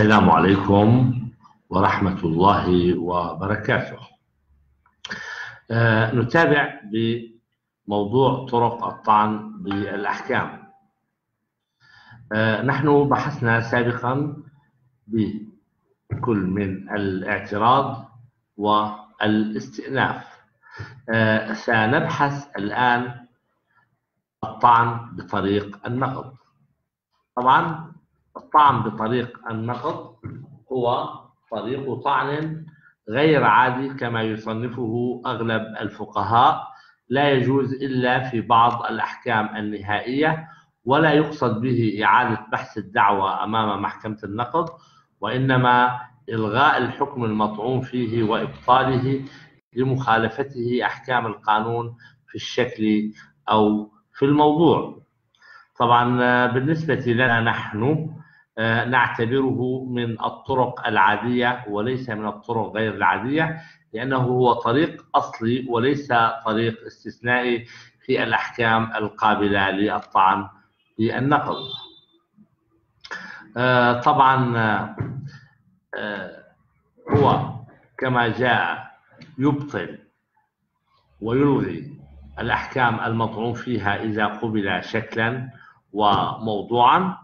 السلام عليكم ورحمة الله وبركاته. آه، نتابع بموضوع طرق الطعن بالأحكام. آه، نحن بحثنا سابقا بكل من الاعتراض والاستئناف. آه، سنبحث الآن الطعن بطريق النقد. طبعا الطعن بطريق النقد هو طريق طعن غير عادي كما يصنفه أغلب الفقهاء. لا يجوز إلا في بعض الأحكام النهائية ولا يقصد به إعادة بحث الدعوة أمام محكمة النقد وإنما إلغاء الحكم المطعون فيه وإبطاله لمخالفته أحكام القانون في الشكل أو في الموضوع. طبعا بالنسبة لنا نحن نعتبره من الطرق العادية وليس من الطرق غير العادية لأنه هو طريق أصلي وليس طريق استثنائي في الأحكام القابلة للطعن بالنقض طبعا هو كما جاء يبطل ويلغي الأحكام المطعون فيها إذا قبل شكلا وموضوعا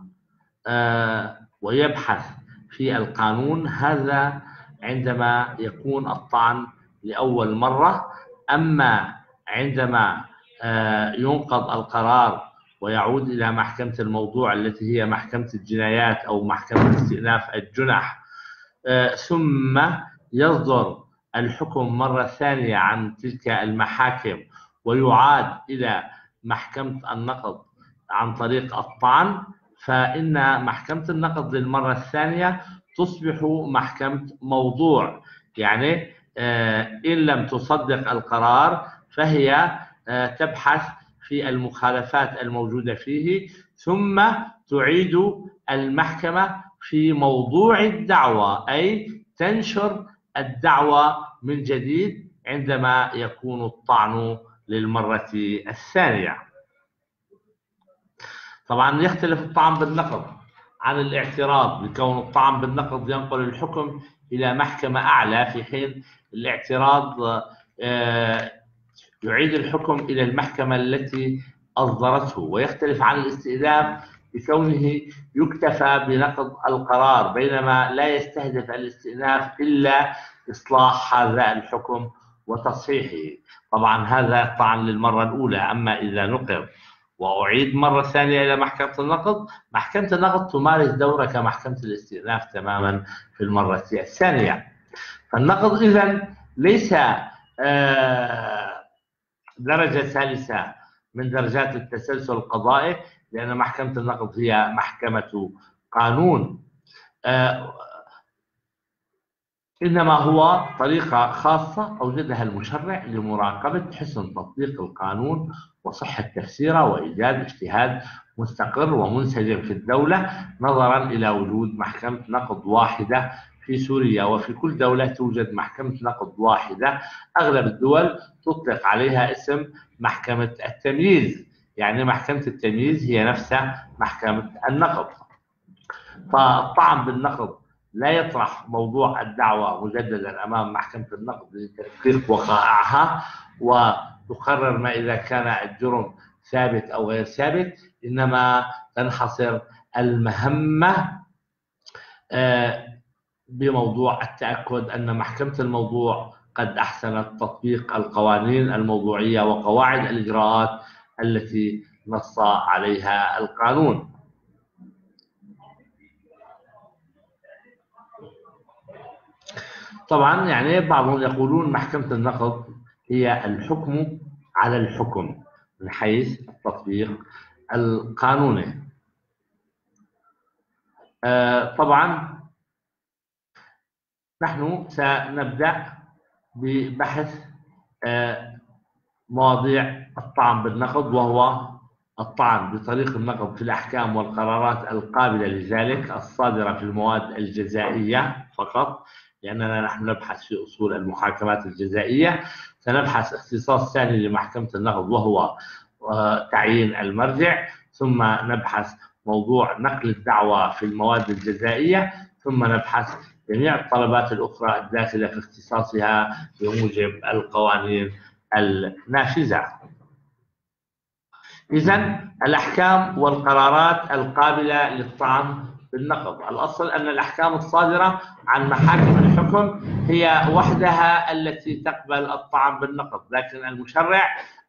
ويبحث في القانون هذا عندما يكون الطعن لأول مرة. أما عندما ينقض القرار ويعود إلى محكمة الموضوع التي هي محكمة الجنايات أو محكمة استئناف الجنح ثم يصدر الحكم مرة ثانية عن تلك المحاكم ويعاد إلى محكمة النقض عن طريق الطعن فإن محكمة النقد للمرة الثانية تصبح محكمة موضوع. يعني إن لم تصدق القرار فهي تبحث في المخالفات الموجودة فيه ثم تعيد المحكمة في موضوع الدعوة أي تنشر الدعوة من جديد عندما يكون الطعن للمرة الثانية. طبعا يختلف الطعن بالنقض عن الاعتراض بكون الطعن بالنقض ينقل الحكم إلى محكمة أعلى في حين الاعتراض يعيد الحكم إلى المحكمة التي أصدرته. ويختلف عن الاستئناف بكونه يكتفى بنقض القرار بينما لا يستهدف الاستئناف إلا إصلاح هذا الحكم وتصحيحه. طبعا هذا طعن للمرة الأولى أما إذا نقض وأعيد مرة ثانية إلى محكمة النقد، محكمة النقد تمارس دورها كمحكمة الاستئناف تماما في المرة الثانية. فالنقد اذا ليس درجة ثالثة من درجات التسلسل القضائي لأن محكمة النقد هي محكمة قانون. إنما هو طريقة خاصة أوجدها المشرع لمراقبة حسن تطبيق القانون وصحة تفسيره وإيجاد اجتهاد مستقر ومنسجم في الدولة نظرا إلى وجود محكمة نقد واحدة في سوريا. وفي كل دولة توجد محكمة نقد واحدة. أغلب الدول تطلق عليها اسم محكمة التمييز. يعني محكمة التمييز هي نفسها محكمة النقد فالطعن بالنقد لا يطرح موضوع الدعوة مجددا أمام محكمة النقد لتدقيق وقائعها و تقرر ما إذا كان الجرم ثابت أو غير ثابت إنما تنحصر المهمة بموضوع التأكد أن محكمة الموضوع قد أحسنت تطبيق القوانين الموضوعية وقواعد الإجراءات التي نص عليها القانون. طبعا يعني بعضهم يقولون محكمة النقد هي الحكم على الحكم من حيث التطبيق القانوني طبعا نحن سنبدأ ببحث مواضيع الطعن بالنقد وهو الطعن بطريق النقد في الأحكام والقرارات القابلة لذلك الصادرة في المواد الجزائية فقط. لأننا نحن نبحث في أصول المحاكمات الجزائية. سنبحث اختصاص ثاني لمحكمة النقد وهو تعيين المرجع. ثم نبحث موضوع نقل الدعوة في المواد الجزائية. ثم نبحث جميع الطلبات الأخرى الداخلة في اختصاصها بموجب القوانين النافذة إذا الأحكام والقرارات القابلة للطعن بالنقض. الأصل أن الأحكام الصادرة عن محاكم الحكم هي وحدها التي تقبل الطعن بالنقض. لكن المشرع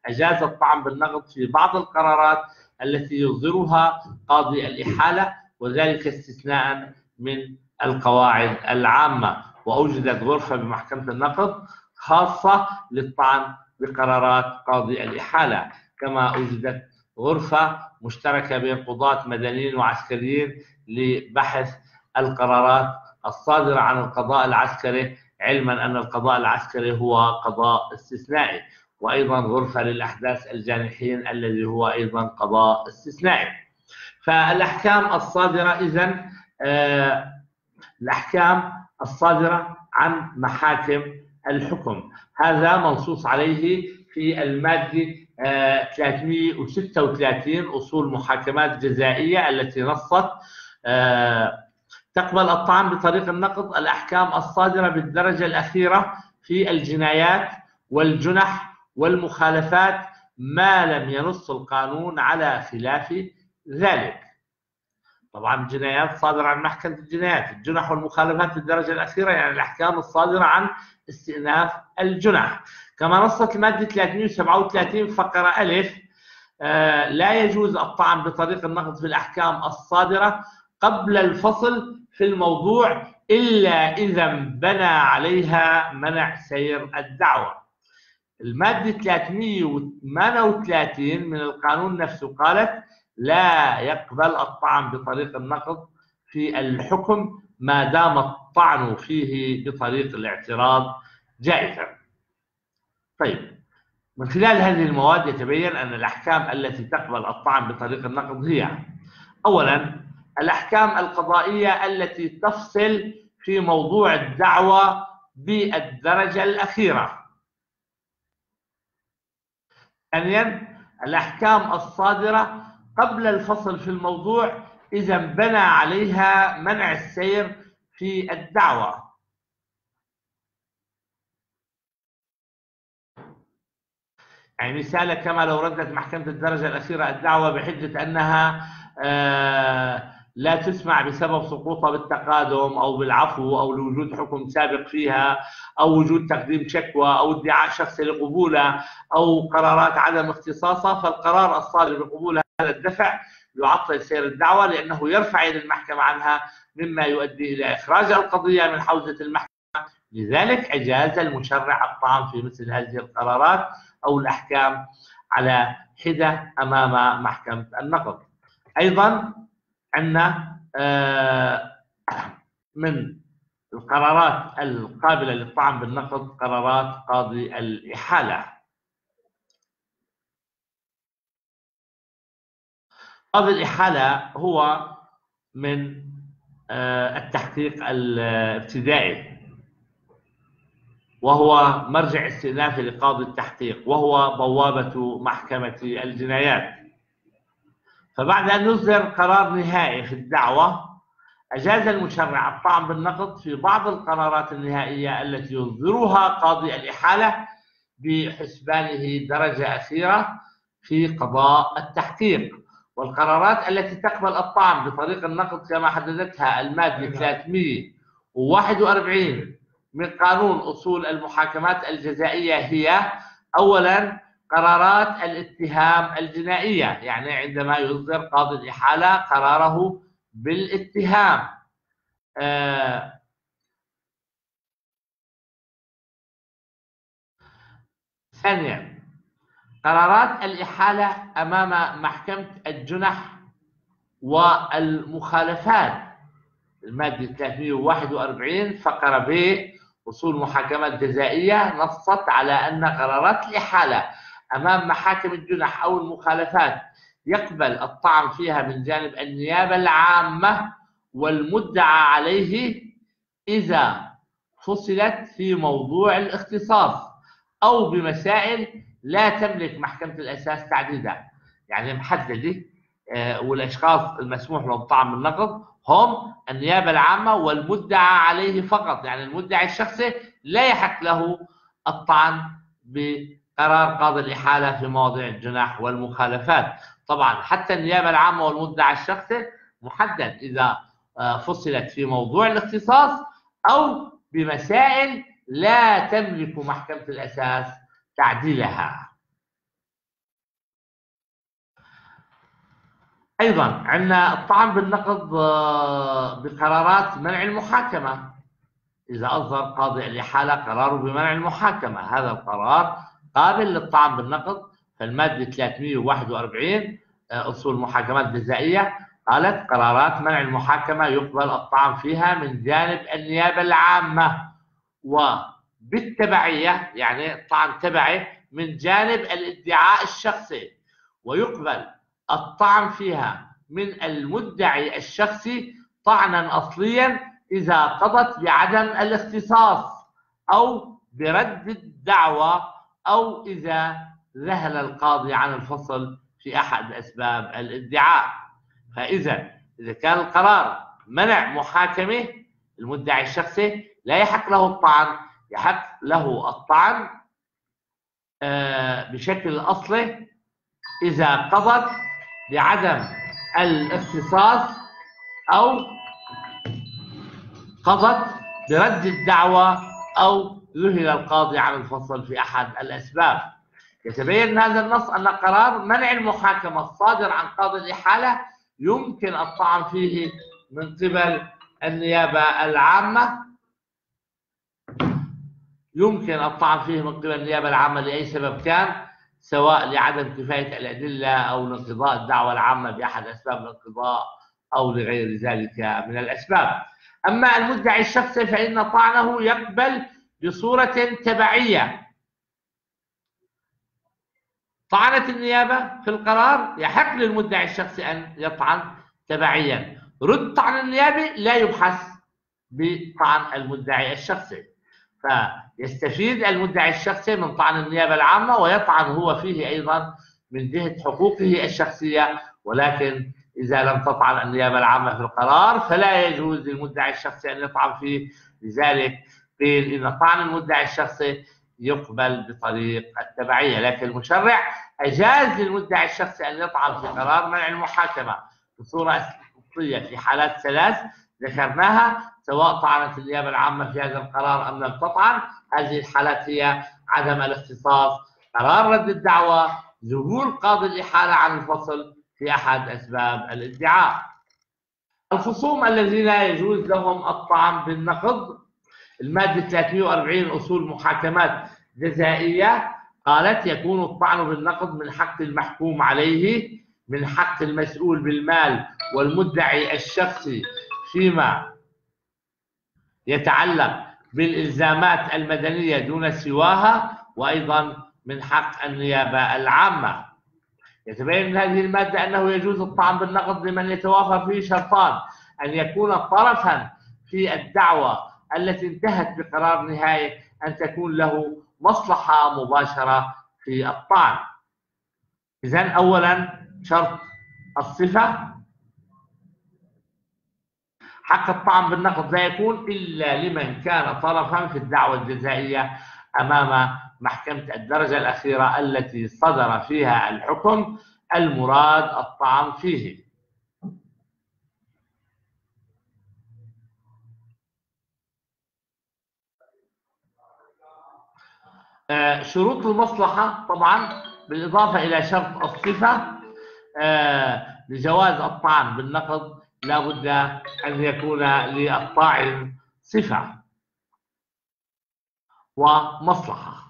أجاز الطعن بالنقض في بعض القرارات التي يصدرها قاضي الإحالة وذلك استثناء من القواعد العامة. وأوجدت غرفة بمحكمة النقض خاصة للطعن بقرارات قاضي الإحالة كما أوجدت غرفة مشتركة بين قضاة مدنيين وعسكريين لبحث القرارات الصادرة عن القضاء العسكري علما أن القضاء العسكري هو قضاء استثنائي. وأيضا غرفة للأحداث الجانحين الذي هو أيضا قضاء استثنائي. فالأحكام الصادرة إذا آه الأحكام الصادرة عن محاكم الحكم. هذا منصوص عليه في المادة 336 آه، أصول محاكمات جزائية التي نصت آه، تقبل الطعن بطريق النقض الأحكام الصادرة بالدرجة الأخيرة في الجنايات والجنح والمخالفات ما لم ينص القانون على خلاف ذلك. طبعا الجنايات صادرة عن محكمة الجنايات الجنح والمخالفات في الدرجة الأخيرة يعني الأحكام الصادرة عن استئناف الجنح. كما نصت المادة 337 فقرة ألف آه لا يجوز الطعن بطريق النقد في الأحكام الصادرة قبل الفصل في الموضوع إلا إذا بنى عليها منع سير الدعوة المادة 338 من القانون نفسه قالت لا يقبل الطعن بطريق النقض في الحكم ما دام الطعن فيه بطريق الاعتراض جائزا. طيب من خلال هذه المواد يتبين أن الأحكام التي تقبل الطعن بطريق النقض هي اولا الأحكام القضائية التي تفصل في موضوع الدعوة بالدرجة الأخيرة. ثانيا الأحكام الصادرة قبل الفصل في الموضوع إذا بنى عليها منع السير في الدعوة يعني مثال كما لو ردت محكمة الدرجة الأخيرة الدعوة بحجة أنها آه لا تسمع بسبب سقوطها بالتقادم أو بالعفو أو لوجود حكم سابق فيها أو وجود تقديم شكوى أو ادعاء شخصي لقبولها أو قرارات عدم اختصاصها فالقرار الصادر بقبول هذا الدفع يعطل سير الدعوة لأنه يرفع يد المحكمة عنها مما يؤدي إلى إخراج القضية من حوزة المحكمة. لذلك أجاز المشرع الطعن في مثل هذه القرارات أو الأحكام على حدة أمام محكمة النقض أيضا عندنا آه، من القرارات القابلة للطعن بالنقض قرارات قاضي الإحالة. قاضي الإحالة هو من آه، التحقيق الابتدائي. وهو مرجع استئنافي لقاضي التحقيق وهو بوابة محكمة الجنايات. فبعد أن يصدر قرار نهائي في الدعوة أجاز المشرع الطعن بالنقض في بعض القرارات النهائية التي يصدرها قاضي الإحالة بحسبانه درجة أخيرة في قضاء التحقيق. والقرارات التي تقبل الطعن بطريق النقض كما حددتها المادة 341 من قانون أصول المحاكمات الجزائية هي أولا قرارات الاتهام الجنائية. يعني عندما يصدر قاضي الإحالة قراره بالاتهام. آه ثانيا قرارات الإحالة أمام محكمة الجنح والمخالفات. المادة 341 فقرة ب أصول محاكمات جزائية نصت على أن قرارات الإحالة أمام محاكم الجنح أو المخالفات يقبل الطعن فيها من جانب النيابة العامة والمدعى عليه إذا فصلت في موضوع الاختصاص أو بمسائل لا تملك محكمة الأساس تعديدها. يعني محددة آه، والأشخاص المسموح لهم طعن بالنقض هم النيابة العامة والمدعى عليه فقط. يعني المدعي الشخصي لا يحق له الطعن بقرار قاضي الإحالة في مواضيع الجناح والمخالفات. طبعا حتى النيابة العامة والمدعى الشخصي محدد إذا آه، فصلت في موضوع الاختصاص أو بمسائل لا تملك محكمة الأساس تعديلها. أيضا عندنا الطعن بالنقض آه، بقرارات منع المحاكمة. إذا أصدر قاضي الإحالة قراره بمنع المحاكمة. هذا القرار قابل للطعن بالنقض فالمادة 341 آه، أصول المحاكمات الجزائيه قالت قرارات منع المحاكمة يقبل الطعن فيها من جانب النيابة العامة. وبالتبعية يعني الطعن تبعي من جانب الادعاء الشخصي. ويقبل الطعن فيها من المدعي الشخصي طعنا أصليا إذا قضت بعدم الاختصاص أو برد الدعوى أو إذا ذهل القاضي عن الفصل في أحد أسباب الادعاء. فإذا إذا كان القرار منع محاكمه المدعي الشخصي لا يحق له الطعن يحق له الطعن آه، بشكل أصلي إذا قضت بعدم الاختصاص أو قضت برد الدعوى أو ذهل القاضي عن الفصل في أحد الأسباب. يتبين هذا النص أن قرار منع المحاكمة الصادر عن قاضي الاحاله يمكن الطعن فيه من قبل النيابة العامة. يمكن الطعن فيه من قبل النيابة العامة لأي سبب كان. سواء لعدم كفاية الأدلة أو لانقضاء الدعوة العامة بأحد أسباب الانقضاء أو لغير ذلك من الأسباب. أما المدعي الشخصي فإن طعنه يقبل بصورة تبعية. طعنت النيابة في القرار يحق للمدعي الشخصي أن يطعن تبعيا. رد طعن النيابه لا يبحث بطعن المدعي الشخصي. فيستفيد المدعي الشخصي من طعن النيابة العامة ويطعن هو فيه أيضا من جهة حقوقه الشخصية. ولكن إذا لم تطعن النيابة العامة في القرار فلا يجوز للمدعي الشخصي أن يطعن فيه. لذلك قيل إن طعن المدعي الشخصي يقبل بطريق التبعية. لكن المشرع أجاز للمدعي الشخصي أن يطعن في قرار منع المحاكمة بصورة اصليه في حالات ثلاث ذكرناها سواء طعنت النيابه العامة في هذا القرار أم لم تطعن هذه الحالات هي عدم الاختصاص قرار رد الدعوة ذهول قاضي الإحالة عن الفصل في أحد أسباب الادعاء. الخصوم الذين يجوز لهم الطعن بالنقض المادة 340 أصول محاكمات جزائية قالت يكون الطعن بالنقض من حق المحكوم عليه من حق المسؤول بالمال والمدعي الشخصي. فيما يتعلق بالإلزامات المدنية دون سواها وأيضا من حق النيابة العامة. يتبين من هذه المادة أنه يجوز الطعن بالنقض لمن يتوافر فيه شرطان أن يكون طرفا في الدعوة التي انتهت بقرار نهائي أن تكون له مصلحة مباشرة في الطعن. اذا اولا شرط الصفة حق الطعن بالنقد لا يكون إلا لمن كان طرفا في الدعوة الجزائية أمام محكمة الدرجة الأخيرة التي صدر فيها الحكم المراد الطعن فيه. آه، شروط المصلحة طبعا بالإضافة إلى شرط الصفة آه، لجواز الطعن بالنقد لا بد أن يكون للطاعن صفة ومصلحة.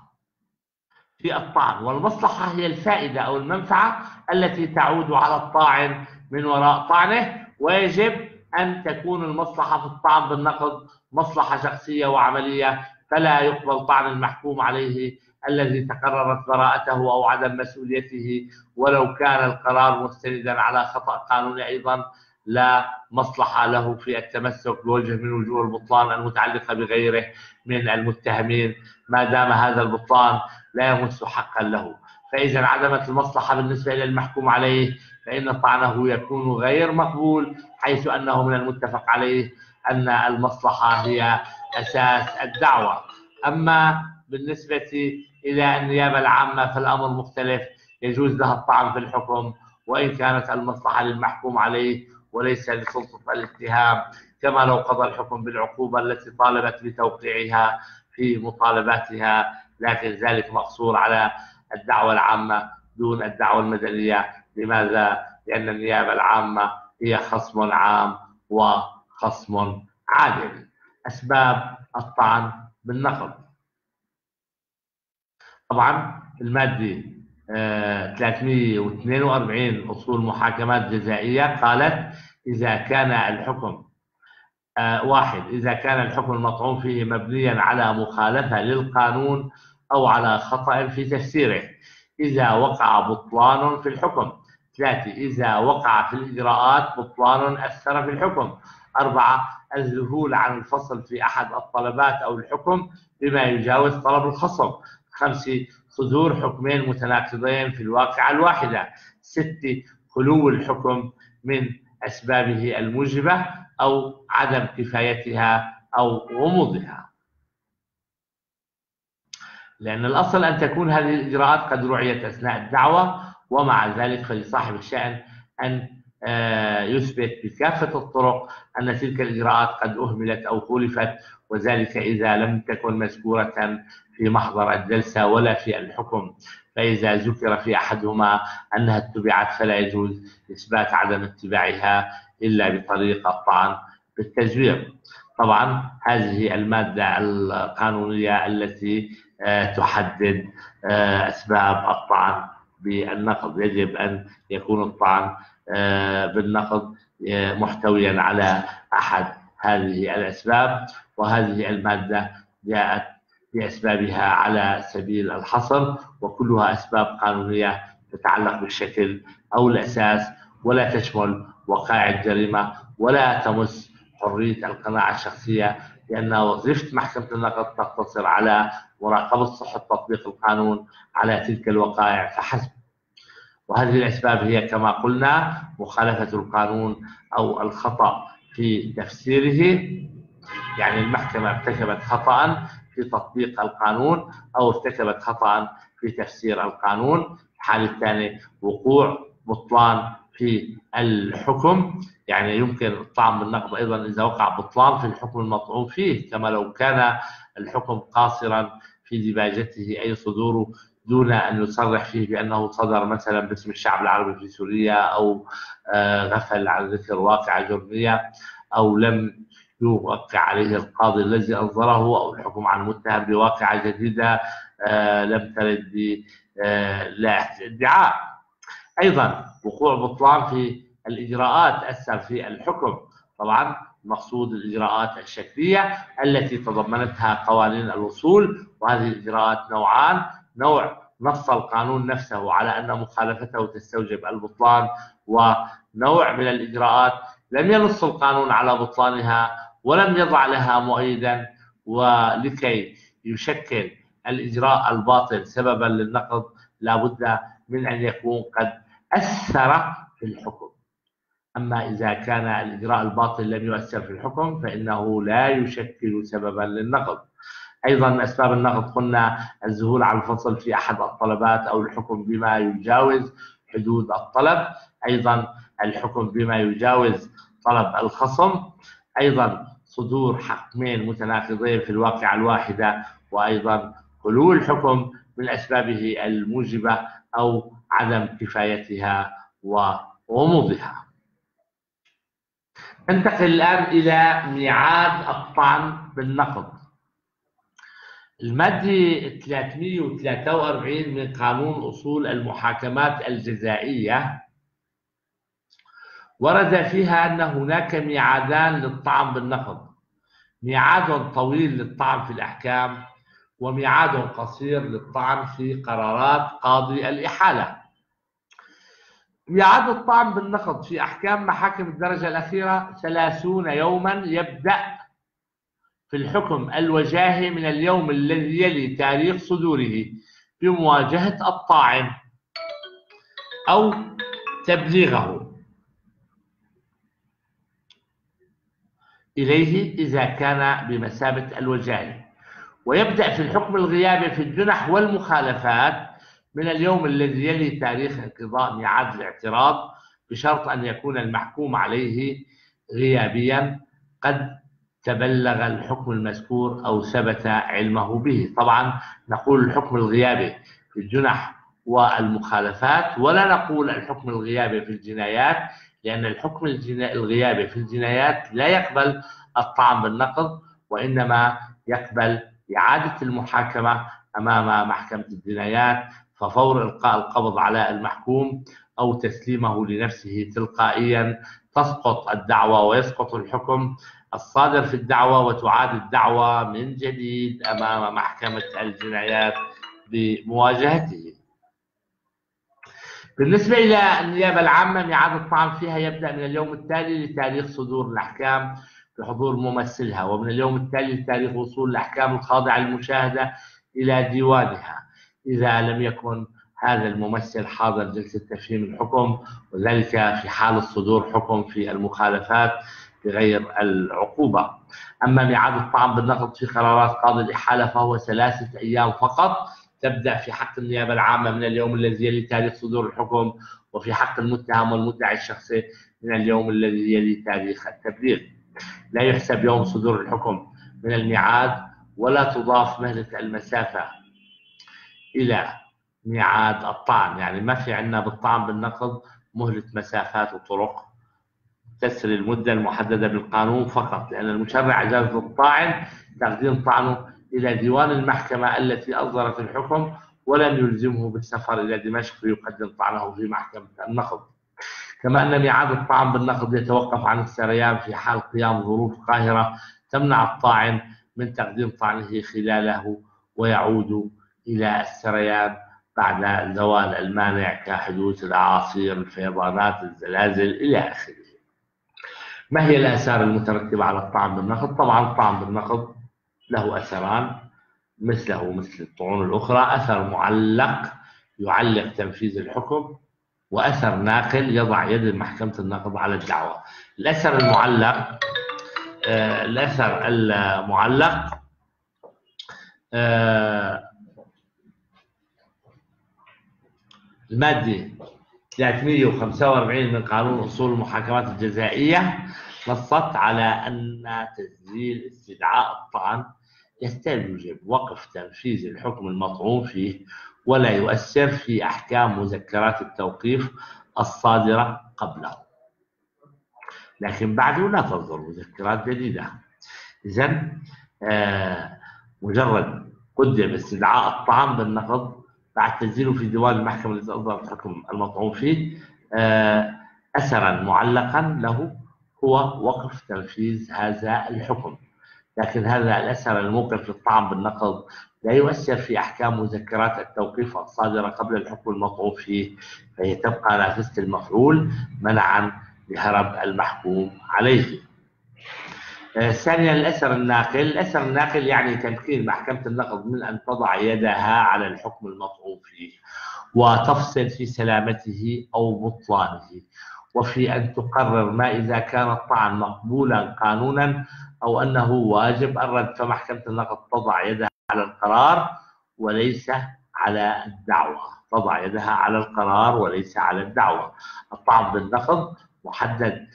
في الطعن والمصلحة هي الفائدة أو المنفعة التي تعود على الطاعن من وراء طعنه ويجب أن تكون المصلحة في الطعن بالنقد مصلحة شخصية وعملية فلا يقبل طعن المحكوم عليه الذي تقررت براءته أو عدم مسؤوليته ولو كان القرار مستندا على خطأ قانوني أيضا. لا مصلحة له في التمسك بوجه من وجوه البطلان المتعلقة بغيره من المتهمين. ما دام هذا البطلان لا يمس حقا له. فإذا انعدمت المصلحة بالنسبة إلى المحكوم عليه فإن طعنه يكون غير مقبول حيث أنه من المتفق عليه أن المصلحة هي أساس الدعوة. أما بالنسبة إلى النيابة العامة فالأمر مختلف. يجوز لها الطعن في الحكم وإن كانت المصلحة للمحكوم عليه وليس لسلطة الاتهام كما لو قضى الحكم بالعقوبة التي طالبت بتوقيعها في مطالباتها لكن ذلك مقصور على الدعوة العامة دون الدعوة المدنية. لماذا؟ لأن النيابة العامة هي خصم عام وخصم عادل. أسباب الطعن بالنقد. طبعا المادة 342 أصول محاكمات جزائية قالت إذا كان الحكم آه، واحد إذا كان الحكم المطعون فيه مبنيا على مخالفة للقانون أو على خطأ في تفسيره. إذا وقع بطلان في الحكم. ثلاثة إذا وقع في الإجراءات بطلان أثر في الحكم. أربعة الذهول عن الفصل في أحد الطلبات أو الحكم بما يجاوز طلب الخصم. خمسة صدور حكمين متناقضين في الواقعة الواحدة. ستة خلو الحكم من أسبابه الموجبة أو عدم كفايتها أو غموضها. لأن الأصل أن تكون هذه الإجراءات قد رعيت أثناء الدعوة ومع ذلك فلصاحب الشأن أن يثبت بكافة الطرق أن تلك الإجراءات قد أهملت أو خولفت وذلك إذا لم تكن مذكورة في محضر الجلسة ولا في الحكم. فإذا ذكر في أحدهما أنها اتبعت فلا يجوز إثبات عدم اتباعها إلا بطريقة الطعن بالتزوير. طبعا هذه المادة القانونية التي آه، تحدد آه، أسباب الطعن بالنقض. يجب أن يكون الطعن آه، بالنقض محتويا على أحد. هذه الأسباب وهذه المادة جاءت بأسبابها على سبيل الحصر وكلها أسباب قانونية تتعلق بالشكل أو الأساس ولا تشمل وقائع الجريمة ولا تمس حرية القناعة الشخصية لأن وظيفة محكمة النقد تقتصر على مراقبة صحة تطبيق القانون على تلك الوقائع فحسب وهذه الأسباب هي كما قلنا مخالفة القانون أو الخطأ في تفسيره؟ يعني المحكمة ارتكبت خطأ في تطبيق القانون أو ارتكبت خطأ في تفسير القانون. الحالة الثانية وقوع بطلان في الحكم. يعني يمكن الطعن بالنقض أيضا إذا وقع بطلان في الحكم المطعون فيه كما لو كان الحكم قاصرا في دباجته أي صدوره دون أن يصرح فيه بأنه صدر مثلا باسم الشعب العربي في سوريا أو آه، غفل عن ذكر واقعه جرميه أو لم يوقع عليه القاضي الذي اصدره أو الحكم عن المتهم بواقعة جديدة آه، لم ترد آه، لا ادعاء. أيضا وقوع بطلان في الإجراءات أثر في الحكم. طبعا مقصود الإجراءات الشكلية التي تضمنتها قوانين الوصول وهذه الإجراءات نوعان. نوع نص القانون نفسه على أن مخالفته تستوجب البطلان ونوع من الإجراءات لم ينص القانون على بطلانها ولم يضع لها مؤيدا ولكي يشكل الإجراء الباطل سببا للنقض لابد من أن يكون قد أثر في الحكم. أما إذا كان الإجراء الباطل لم يؤثر في الحكم فإنه لا يشكل سببا للنقض. أيضا أسباب النقض قلنا الذهول عن الفصل في أحد الطلبات أو الحكم بما يجاوز حدود الطلب أيضا الحكم بما يجاوز طلب الخصم أيضا صدور حكمين متناقضين في الواقعة الواحدة وأيضا خلو الحكم من أسبابه الموجبة أو عدم كفايتها وغموضها. ننتقل الآن إلى ميعاد الطعن بالنقض. المادة 343 من قانون أصول المحاكمات الجزائية. ورد فيها أن هناك ميعادان للطعن بالنقض ميعاد طويل للطعن في الأحكام وميعاد قصير للطعن في قرارات قاضي الإحالة. ميعاد الطعن بالنقض في أحكام محاكم الدرجة الأخيرة ثلاثون يوما يبدأ في الحكم الوجاهي من اليوم الذي يلي تاريخ صدوره بمواجهة الطاعن أو تبليغه. إليه إذا كان بمثابة الوجائي ويبدأ في الحكم الغيابي في الجنح والمخالفات من اليوم الذي يلي تاريخ انقضاء ميعاد الاعتراض بشرط أن يكون المحكوم عليه غيابيا قد تبلغ الحكم المذكور أو ثبت علمه به. طبعا نقول الحكم الغيابي في الجنح والمخالفات ولا نقول الحكم الغيابي في الجنايات لأن الحكم الغيابي في الجنايات لا يقبل الطعن بالنقض وإنما يقبل إعادة المحاكمة أمام محكمة الجنايات ففور إلقاء القبض على المحكوم أو تسليمه لنفسه تلقائيا تسقط الدعوة ويسقط الحكم. الصادر في الدعوة وتعاد الدعوة من جديد أمام محكمة الجنايات بمواجهته. بالنسبة إلى النيابة العامة ميعاد الطعن فيها يبدأ من اليوم التالي لتاريخ صدور الأحكام بحضور ممثلها ومن اليوم التالي لتاريخ وصول الأحكام الخاضعة للمشاهدة إلى ديوانها. إذا لم يكن هذا الممثل حاضر جلسة تفهيم الحكم وذلك في حال الصدور حكم في المخالفات بغير العقوبة. أما ميعاد الطعن بالنقض في قرارات قاضي الإحالة فهو ثلاثة أيام فقط تبدأ في حق النيابة العامة من اليوم الذي يلي تاريخ صدور الحكم وفي حق المتهم والمدعي الشخصي من اليوم الذي يلي تاريخ التبليغ. لا يحسب يوم صدور الحكم من الميعاد ولا تضاف مهلة المسافة إلى ميعاد الطعن يعني ما في عندنا بالطعن بالنقض مهلة مسافات وطرق تسري المدة المحددة بالقانون فقط لأن المشرع أجاز الطاعن تقديم طعنه إلى ديوان المحكمة التي أصدرت الحكم ولم يلزمه بالسفر إلى دمشق ليقدم طعنه في محكمة النقض كما أن ميعاد الطعن بالنقض يتوقف عن السريان في حال قيام ظروف قاهرة تمنع الطاعن من تقديم طعنه خلاله ويعود إلى السريان. بعد زوال المانع كحدوث الأعاصير الفيضانات الزلازل إلى آخره ما هي الآثار المترتبة على الطعن بالنقض؟ طبعا الطعن بالنقض له أثران مثله مثل الطعون الأخرى أثر معلق يعلق تنفيذ الحكم وأثر ناقل يضع يد محكمة النقض على الدعوة الأثر المعلق آه الأثر المعلق آه المادة 345 من قانون أصول المحاكمات الجزائية نصت على أن تسجيل استدعاء الطعن يستلزم وقف تنفيذ الحكم المطعون فيه ولا يؤثر في أحكام مذكرات التوقيف الصادرة قبله. لكن بعده لا تصدر مذكرات جديدة. إذا آه مجرد قدم استدعاء الطعن بالنقض بعد تسجيله في ديوان المحكمة التي أصدرت الحكم المطعون فيه آه أثرا معلقا له هو وقف تنفيذ هذا الحكم. لكن هذا الأثر الموقف للطعن بالنقض لا يؤثر في أحكام مذكرات التوقيف الصادرة قبل الحكم المطعون فيه فهي تبقى نافذة المفعول منعا لهرب المحكوم عليه. ثانيا الأثر الناقل، الأثر الناقل يعني تمكين محكمة النقض من أن تضع يدها على الحكم المطعون فيه وتفصل في سلامته أو بطلانه وفي أن تقرر ما إذا كان الطعن مقبولا قانونا أو أنه واجب. الرد فمحكمة النقض تضع يدها على القرار وليس على الدعوة، تضع يدها على القرار وليس على الدعوة. الطعن بالنقض محدد.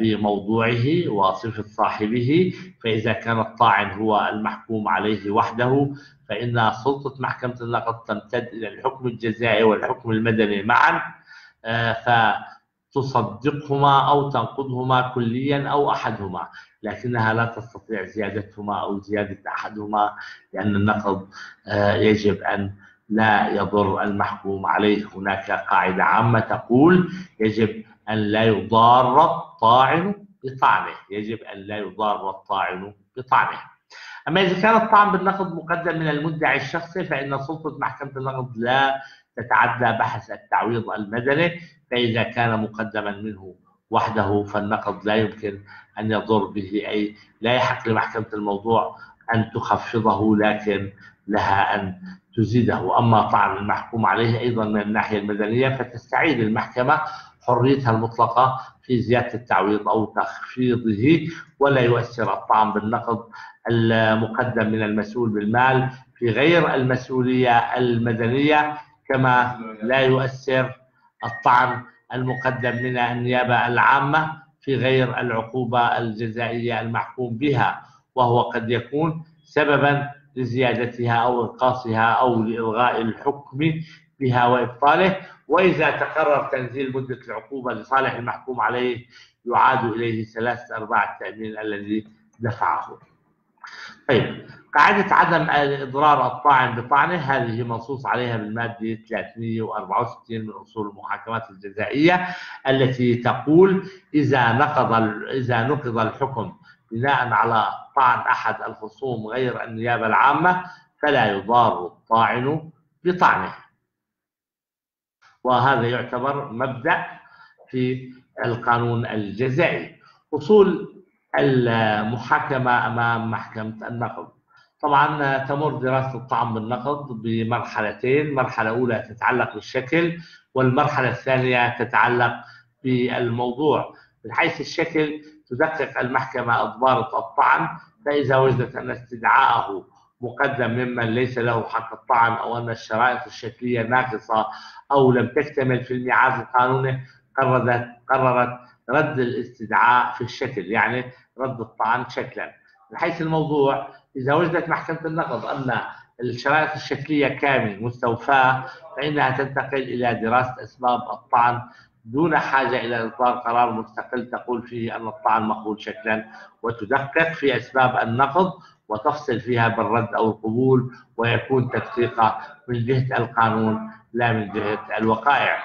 بموضوعه وصفة صاحبه فإذا كان الطاعن هو المحكوم عليه وحده فإن سلطة محكمة النقض تمتد إلى الحكم الجزائي والحكم المدني معا آه، فتصدقهما أو تنقضهما كليا أو أحدهما لكنها لا تستطيع زيادتهما أو زيادة أحدهما لأن النقض آه، يجب أن لا يضر المحكوم عليه. هناك قاعدة عامة تقول يجب أن لا يضار الطاعن بطعنه. يجب أن لا يضار الطاعن بطعنه. أما إذا كان الطعن بالنقد مقدم من المدعي الشخصي فإن سلطة محكمة النقد لا تتعدى بحث التعويض المدني. فإذا كان مقدما منه وحده فالنقد لا يمكن أن يضر به أي لا يحق لمحكمة الموضوع أن تخفضه لكن لها أن تزيده. أما طعن المحكوم عليه أيضا من الناحية المدنية فتستعيد المحكمة حريتها المطلقة في زيادة التعويض أو تخفيضه ولا يؤثر الطعن بالنقد المقدم من المسؤول بالمال في غير المسؤولية المدنية كما لا يؤثر الطعن المقدم من النيابة العامة في غير العقوبة الجزائية المحكوم بها. وهو قد يكون سببا لزيادتها أو إنقاصها أو لإلغاء الحكم بها وإبطاله. وإذا تقرر تنزيل مدة العقوبة لصالح المحكوم عليه يعاد إليه ثلاثة أرباع التأمين الذي دفعه. طيب قاعدة عدم إضرار الطاعن بطعنه هذه منصوص عليها بالمادة 364 من أصول المحاكمات الجزائية التي تقول إذا نقض إذا نقض الحكم بناء على طعن أحد الخصوم غير النيابة العامة فلا يضار الطاعن بطعنه. وهذا يعتبر مبدأ في القانون الجزائي. أصول المحاكمة أمام محكمة النقض. طبعا تمر دراسة الطعن بالنقض بمرحلتين. مرحلة أولى تتعلق بالشكل والمرحلة الثانية تتعلق بالموضوع من حيث الشكل تدقق المحكمة أضبارة الطعن فإذا وجدت أن استدعاءه مقدم ممن ليس له حق الطعن أو أن الشرائط الشكلية ناقصة أو لم تكتمل في الميعاد القانوني قررت قررت رد الاستدعاء في الشكل يعني رد الطعن شكلا. من حيث الموضوع إذا وجدت محكمة النقض أن الشرائط الشكلية كامل مستوفاة فإنها تنتقل إلى دراسة أسباب الطعن دون حاجة إلى إصدار قرار مستقل تقول فيه أن الطعن مقبول شكلا وتدقق في أسباب النقض وتفصل فيها بالرد أو القبول ويكون تدقيقها من جهة القانون لا من جهة الوقائع.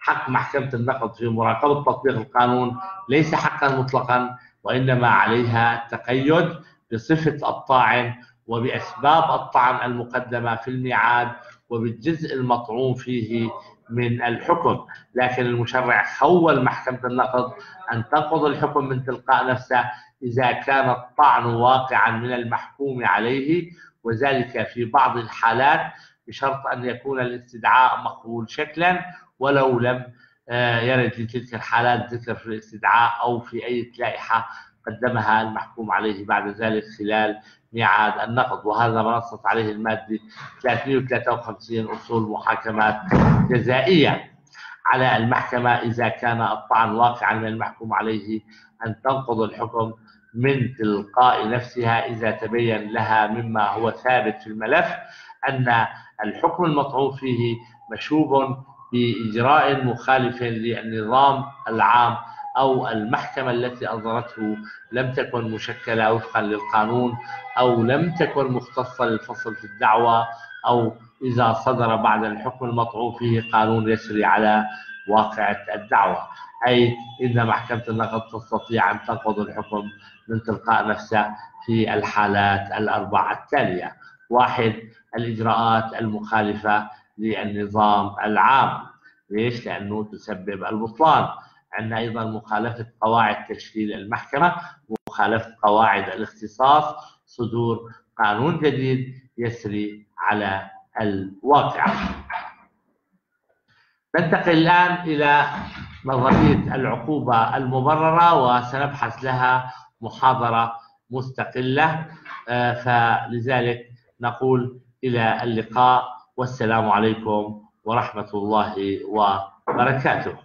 حق محكمة النقض في مراقبة تطبيق القانون ليس حقا مطلقا وإنما عليها التقيد بصفة الطاعن وبأسباب الطعن المقدمة في الميعاد وبالجزء المطعون فيه من الحكم. لكن المشرع خول محكمة النقض أن تنقض الحكم من تلقاء نفسه إذا كان الطعن واقعا من المحكوم عليه وذلك في بعض الحالات بشرط أن يكون الاستدعاء مقبول شكلا ولو لم آه، يرد في تلك الحالات ذكر في الاستدعاء أو في أي لائحة قدمها المحكوم عليه بعد ذلك خلال ميعاد النقض وهذا ما نصت عليه المادة 353 أصول محاكمات جزائية على المحكمة. إذا كان الطعن واقعا من المحكوم عليه أن تنقض الحكم من تلقاء نفسها. إذا تبين لها مما هو ثابت في الملف أن الحكم المطعون فيه مشوب بإجراء مخالف للنظام العام أو المحكمة التي أصدرته لم تكن مشكلة وفقا للقانون أو لم تكن مختصة للفصل في الدعوة أو إذا صدر بعد الحكم المطعون فيه قانون يسري على واقعة الدعوة. أي إن محكمة النقد تستطيع أن تنقض الحكم من تلقاء نفسها في الحالات الأربعة التالية. واحد الإجراءات المخالفة للنظام العام. ليش؟ لأنه تسبب البطلان. عندنا أيضا مخالفة قواعد تشكيل المحكمة مخالفة قواعد الاختصاص صدور قانون جديد يسري على الواقع. ننتقل الآن إلى نظرية العقوبة المبررة وسنبحث لها محاضرة مستقلة آه، فلذلك نقول إلى اللقاء والسلام عليكم ورحمة الله وبركاته.